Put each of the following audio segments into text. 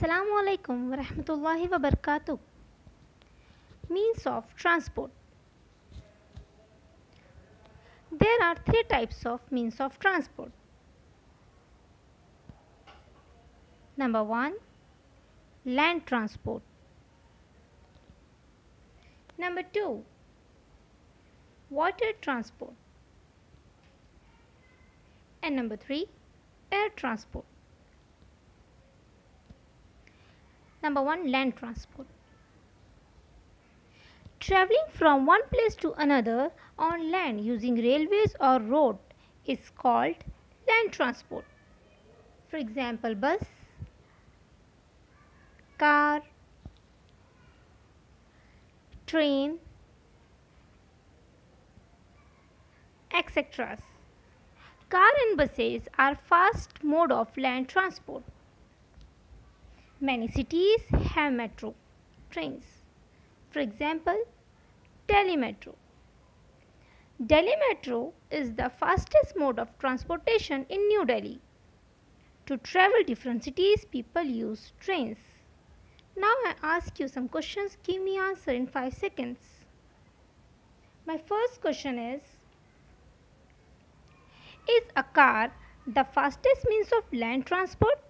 Assalamu alaikum wa rahmatullahi wa barakatuh. Means of transport. There are three types of means of transport. Number 1 Land transport. Number 2 Water transport. And number 3 Air transport. Number 1 Land transport. Traveling from one place to another on land using railways or road is called land transport. For example, bus, car, train, etc. Car and buses are fast mode of land transport. Many cities have metro trains. For example, Delhi Metro. Delhi Metro is the fastest mode of transportation in New Delhi. To travel different cities, people use trains. Now I ask you some questions. Give me answer in 5 seconds. My first question is Is a car the fastest means of land transport?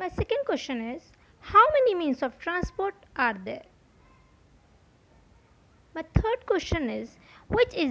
My second question is How many means of transport are there? My third question is Which is